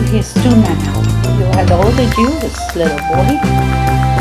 and his two now. You had all the juice, little boy.